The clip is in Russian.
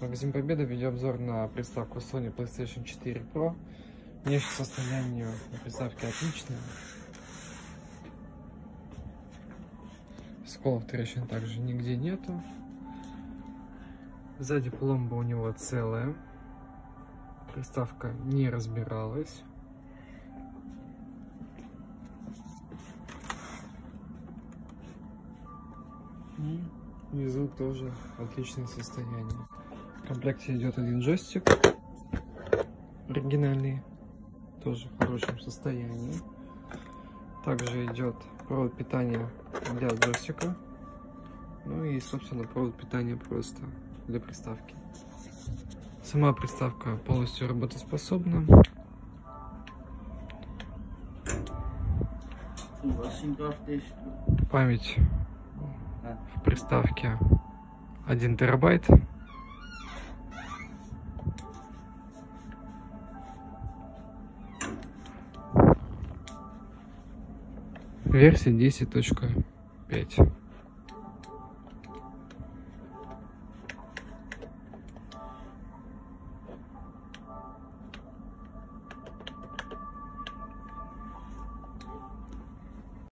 Магазин Победа видеообзор на приставку Sony PlayStation 4 Pro. Внешнее состояние на приставке отличное. Сколов трещин также нигде нету. Сзади пломба у него целая. Приставка не разбиралась. И внизу тоже отличное состояние. В комплекте идет один джойстик оригинальный, тоже в хорошем состоянии. Также идет провод питания для джойстика. Ну и, собственно, провод питания просто для приставки. Сама приставка полностью работоспособна. Память в приставке 1 терабайт. Версия 10.5.